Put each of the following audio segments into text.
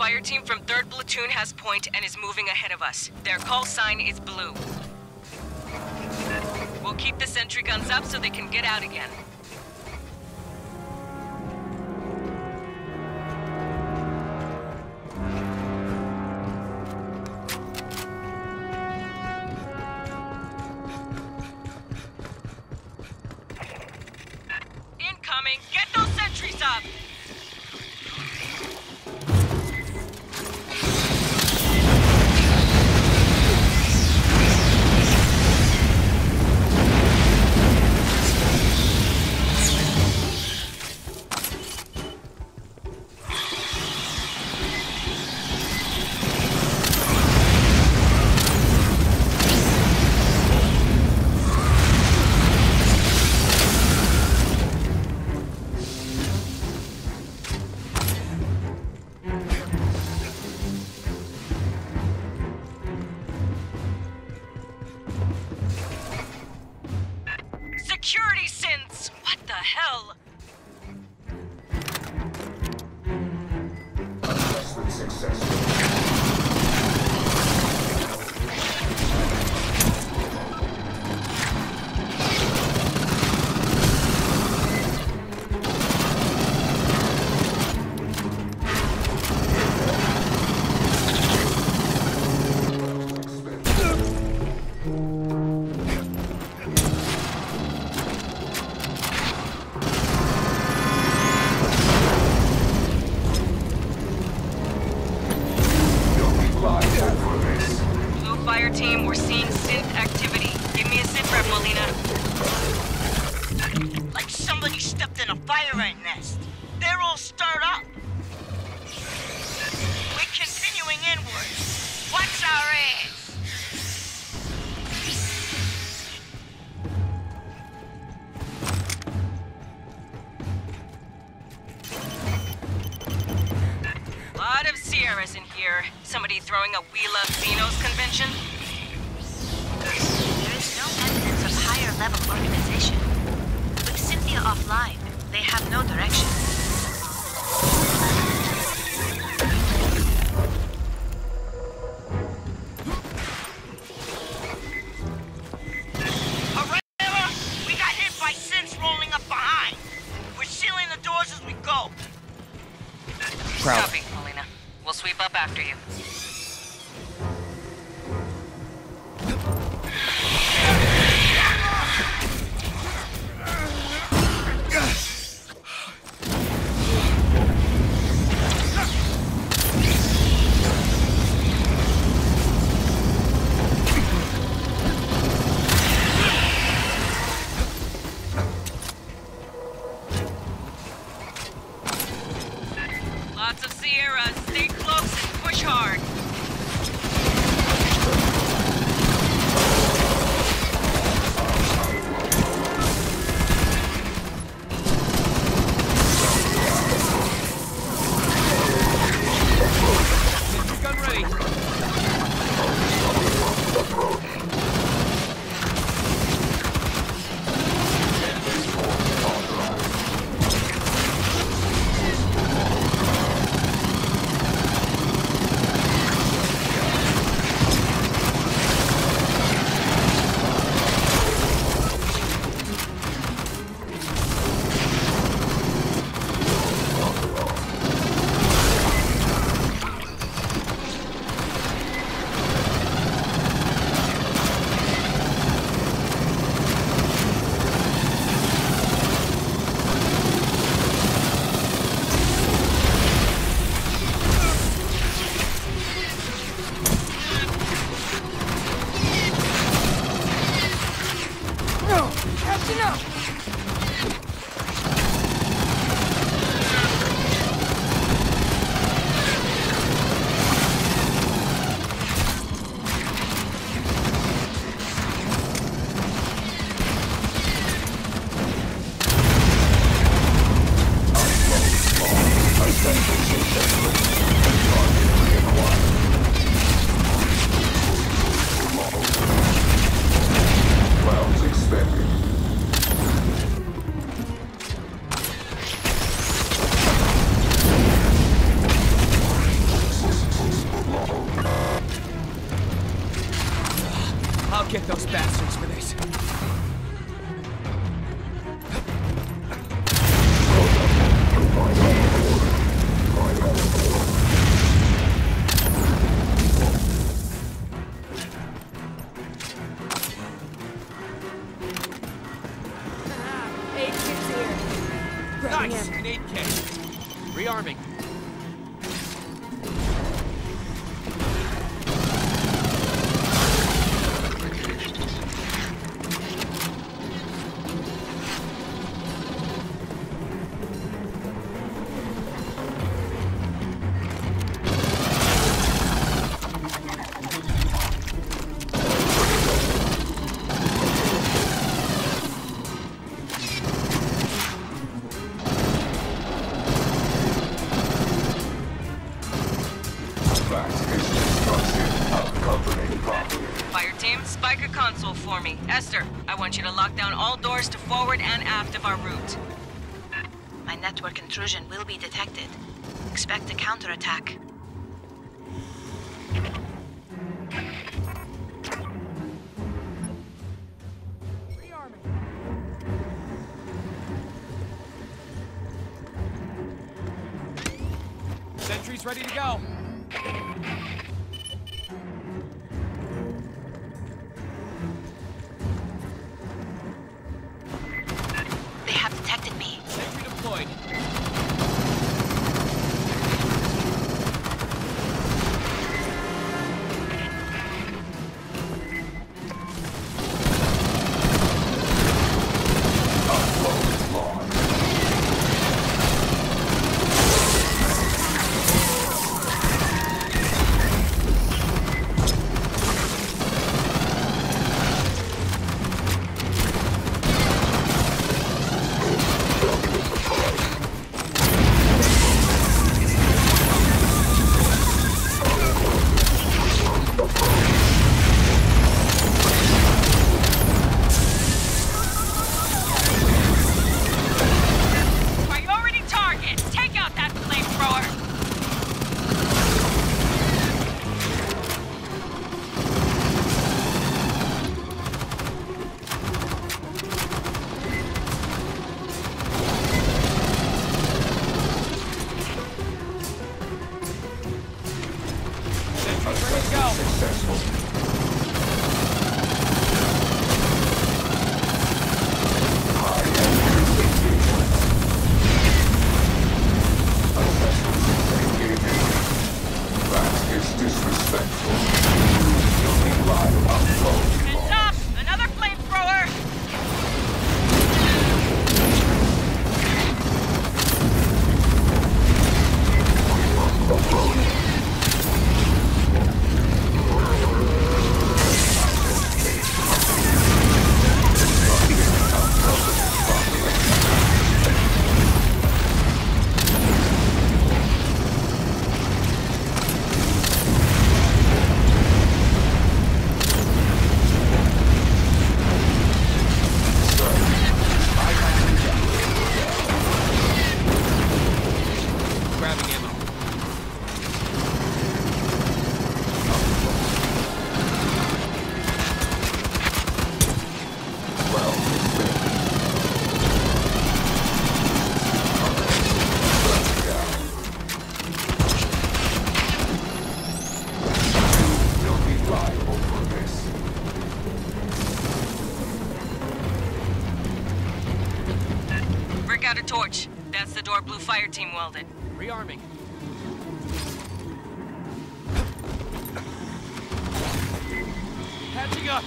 fire team from 3rd Platoon has point and is moving ahead of us. Their call sign is blue. We'll keep the sentry guns up so they can get out again. Incoming! Get those sentries up! Security synths! What the hell? In a fire ant nest. They're all stirred up. We're continuing inward. Watch our ass. Lot of Sierras in here. Somebody throwing a We Love Xenos convention? There is no evidence of higher level organization. With Cynthia offline, they have no direction. Herrera, we got hit by synths rolling up behind. We're sealing the doors as we go. Proud. Copy, Molina. We'll sweep up after you. to know. Me. Esther, I want you to lock down all doors to forward and aft of our route. My network intrusion will be detected. Expect a counterattack. Brick out a torch. That's the door Blue Fire Team welded. Rearming. Patching up.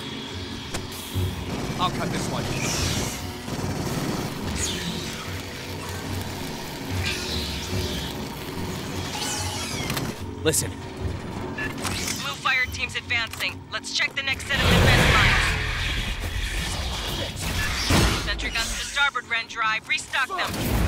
I'll cut this one. Listen, Blue Fire Team's advancing. Let's check the next set of defense guns to starboard, Ren Drive. Restock them.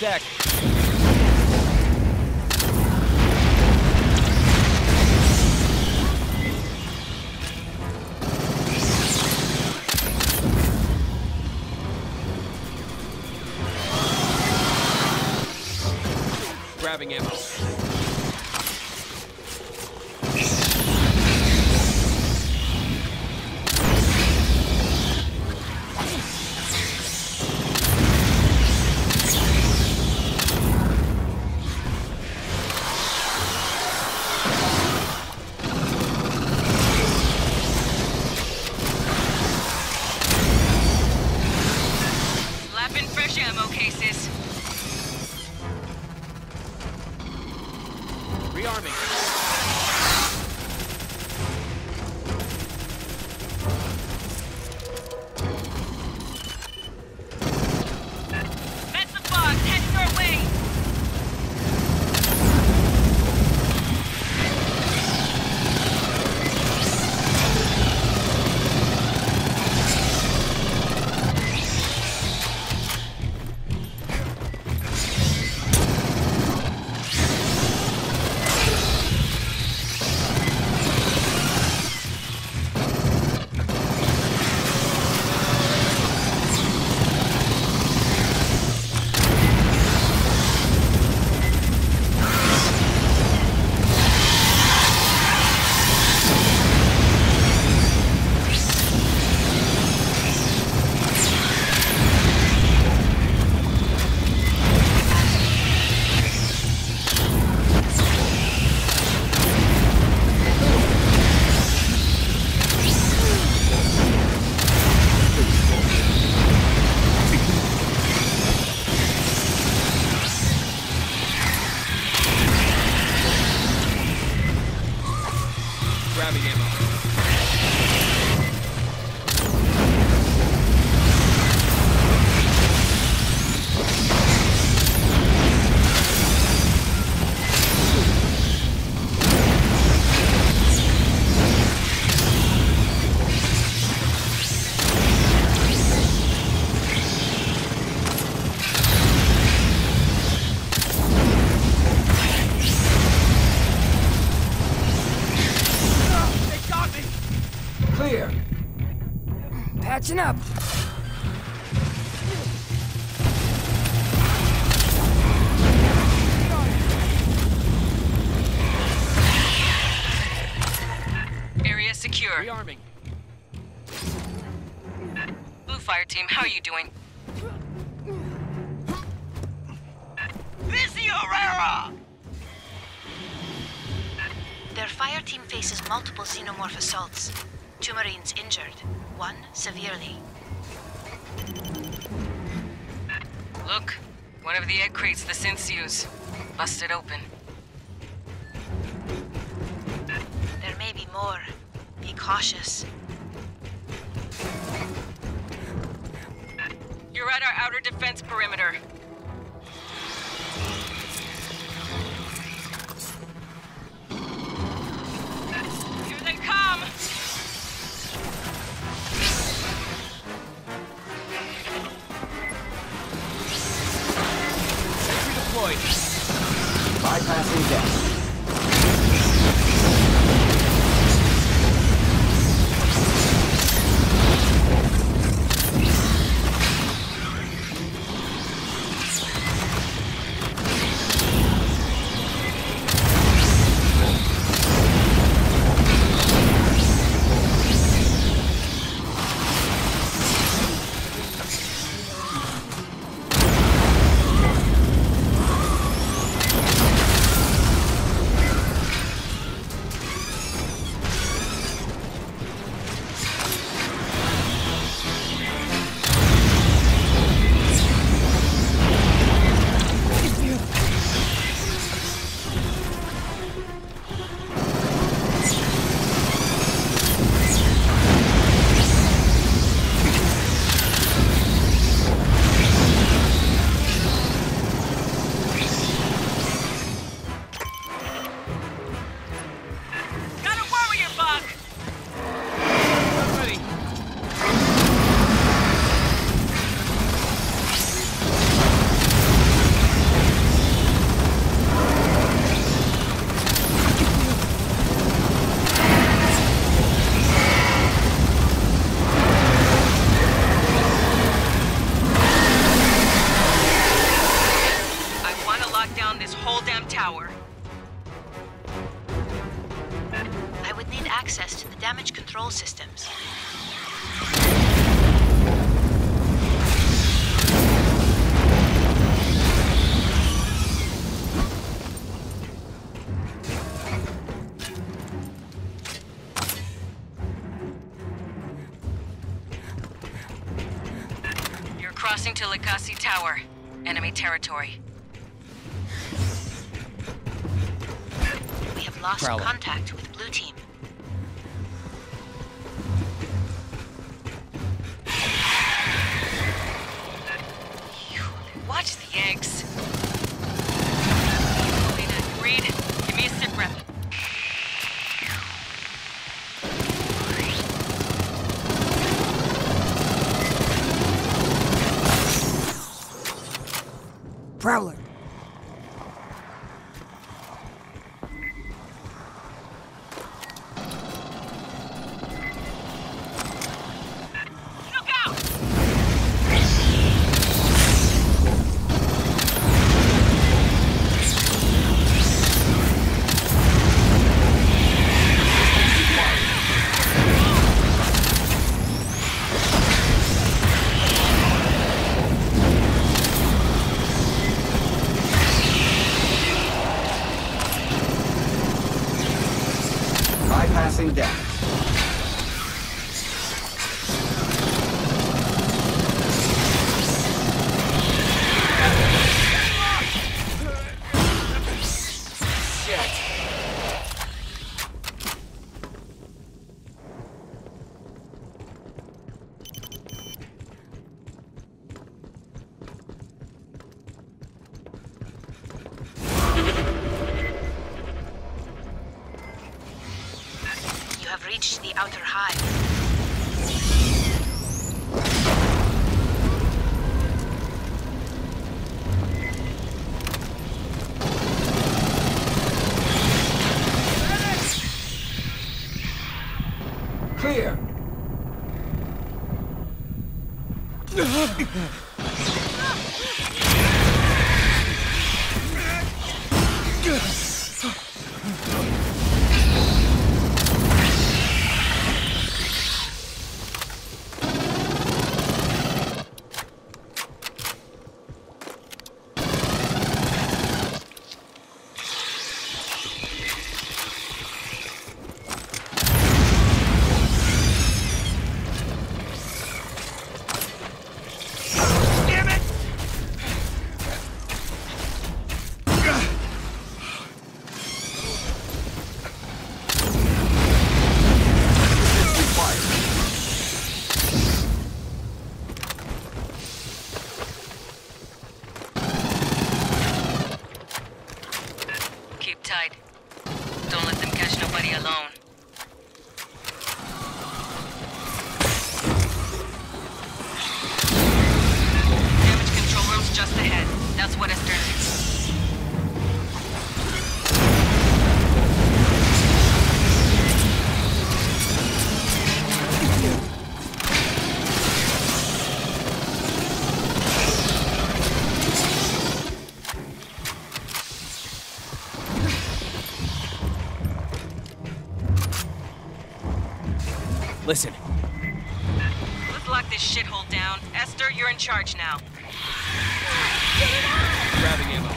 Deck. Patching up. Area secure. Rearming. Blue Fire Team, how are you doing? Busy Herrera! Their fire team faces multiple xenomorph assaults. Two Marines injured, one severely. Look, one of the egg crates the synths use. Busted open. There may be more. Be cautious. You're at our outer defense perimeter. Bypassing deck. Crossing to Likasi Tower. Enemy territory. We have lost Prowler. contact with blue team. Watch the eggs. Reed, Prowler. Outer hive. Clear. Charge now. grabbing ammo.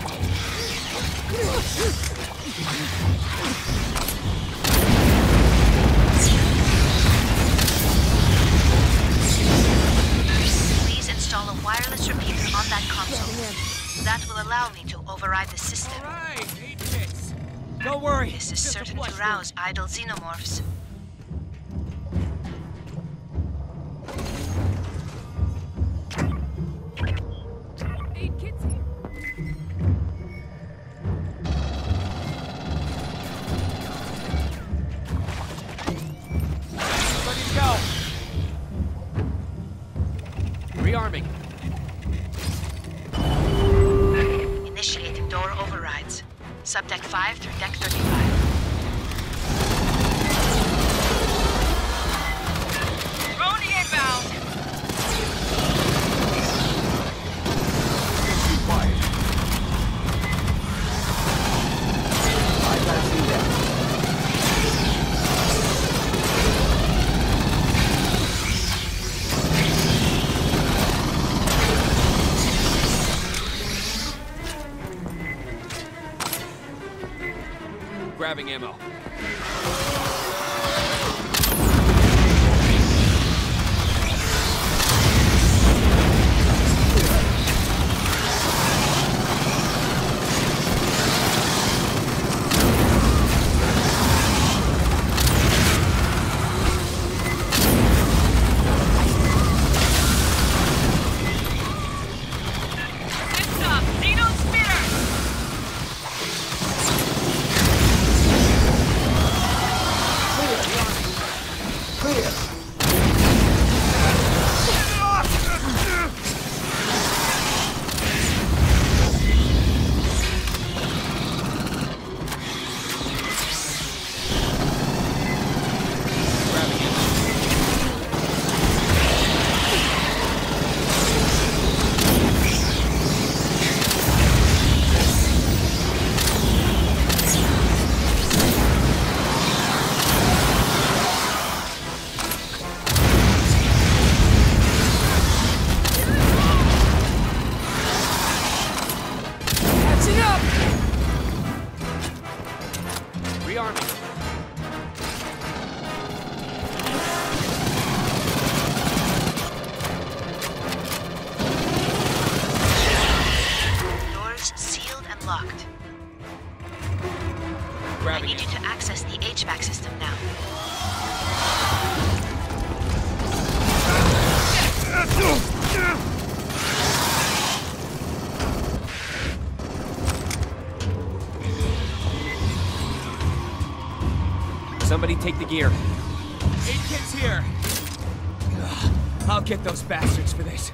Please install a wireless repeater on that console. That will allow me to override the system. Alright, eight hits. Don't worry. This is just certain to rouse idle xenomorphs. Grabbing ammo. grabbing I need you. you to access the HVAC system now. Somebody take the gear. Eight kids here. I'll get those bastards for this.